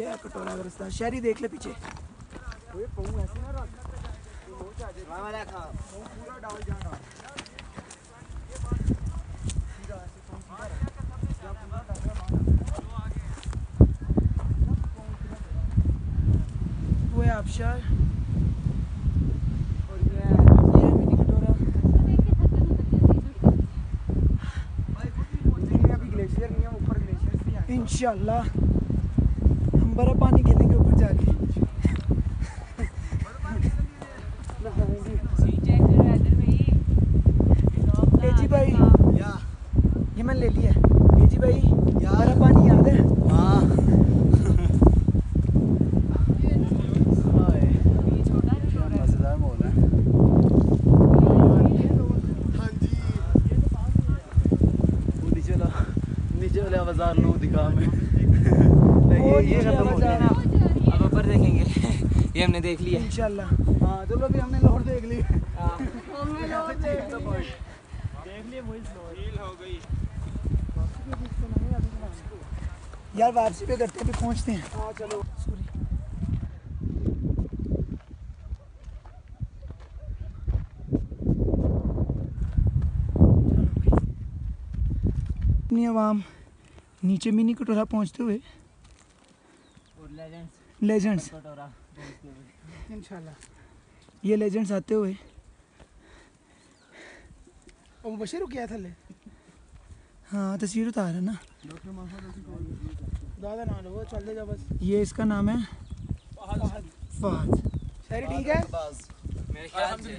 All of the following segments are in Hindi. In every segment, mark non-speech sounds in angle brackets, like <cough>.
ये है कटोरा का रास्ता शहरी देख ले पीछे। वो है आबशार है है है है। इंशाल्लाह। हम बर्फ़ पानी खेलेंगे ऊपर जाके जी भाई या ये मैंने ले लिया ए जी भाई यार। पानी याद है हाँ मज़ेदार माहौल है हाँ जी वो नीचे वाला बाज़ार लोग दिखा हमें वो ये खत्म हो गया। अब ऊपर देखेंगे। <laughs> ये हमने देख लिया। इंशाल्लाह। हाँ चलो अभी हमने लाहौर देख ली। यार वापसी पे करते हैं भी पहुँचते हैं। हाँ चलो। सॉरी अपनी आवाम नीचे मिनी कटोरा पहुँचते हुए लेजेंड्स इंशाल्लाह। ये लेजेंड्स आते हुए। ओ मुबशिर क्या थल्ले हाँ तस्वीर उतार है ना? दादा ना लो चल दे जा बस। ये इसका नाम है? फहद। शहरी ठीक है? मेरे ख्याल से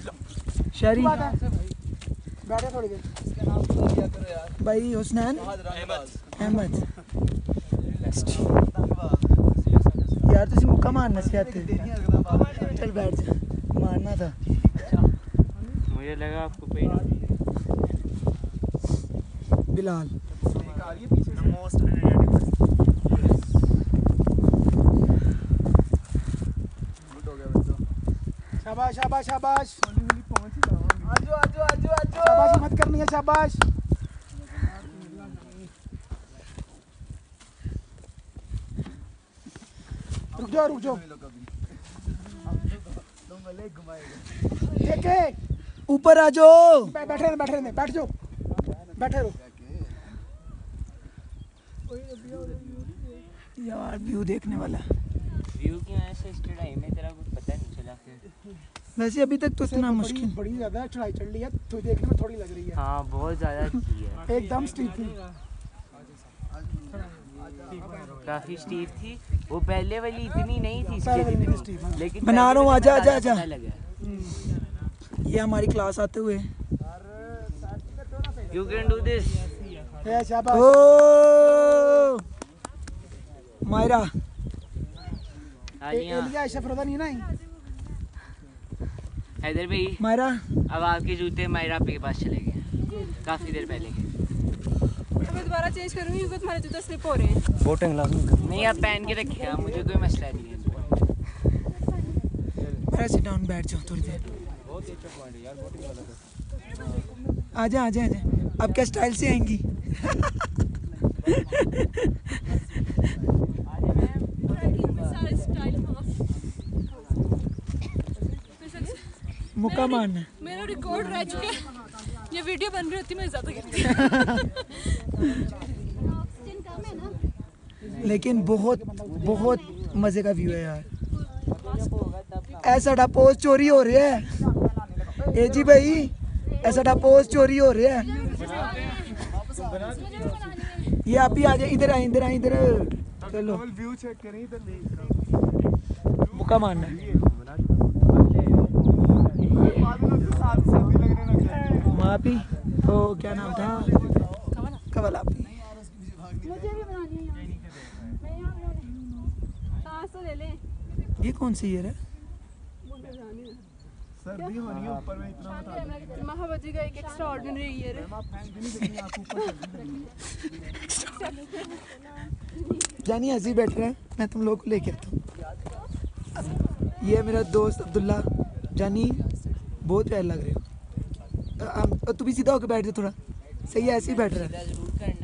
शहरी बैठे थोड़ी देर। भाई हुसनैन? अहमद। अहमद। यार तुझे मुक्का मारना सिखाते चल बैठ जा। मारना था। मुझे लगा आपको कोई बिलाल। शाबाश शाबाश शाबाश। आजो आजो आजो आजो। शाबाश मत करनी है शाबाश। रुक जाओ रुक जाओ देखे ऊपर आ जाओ। बैठे रहने बैठे रहने बैठ जाओ। बैठे रहो। यार व्यू देखने वाला। व्यू की वजह से इस चढ़ाई में तेरा कुछ पता नहीं चला फिर। वैसे अभी तक तो इतना मुश्किल बड़ी ज़्यादा चढ़ाई चढ़ ली है तो देखने में थोड़ी लग रही है। हाँ बहुत ज़्यादा की है। एकदम स्टीप थी। काफ़ी स्टीप थी। वो पहले वाली इतनी नहीं थी इसके हाँ। जितनी लेकिन बना रहा हूँ, आजा, आजा, आजा। ये हमारी क्लास आते हुए। You can do this oh! Myra. हाँ हाँ? हैदर भाई मायरा। अब आपके जूते मायरा आपके पास चले गए। काफ़ी देर पहले के। मैं दोबारा चेंज करूँगी क्योंकि तुम्हारे जूते स्लिप हो रहे हैं। बोटिंग नहीं आप पहन के रखिएगा मुझे कोई मसला नहीं है मायरा सिट डाउन बैठ जाओ थोड़ी देर। आजा आजा आजा अब क्या स्टाइल से आएँगी? सारे मुक्का मारना मेरा रिकॉर्ड रह चुका है। ये वीडियो बन रही होती मैं ज़्यादा करती। <laughs> लेकिन बहुत बहुत मज़े का व्यू है यार। ऐसा पोज चोरी हो रही है। ए जी भाई ऐसा पोज चोरी हो रही है। ये आप ही आ जाए इधर आए इधर आए इधर। चलो। व्यू चेक करें इधर मुक्का मारना है। मापी तो क्या नाम था? कवल आपी मुझे भी बनानी है मैं यहाँ पाँच सौ ले लें। ये कौन सी ईयर है? सर्दी हो। रही है ऊपर में इतना का एक एक्स्ट्रा ऑर्डिनरी ईयर है जानी ऐसे ही बैठ रहे हैं मैं तुम लोग को लेके आता हूँ। ये मेरा दोस्त अब्दुल्ला। जानी बहुत प्यार लग रहे हो। तू भी सीधा होकर बैठ जा थोड़ा। सही है ऐसे ही बैठ रहा है।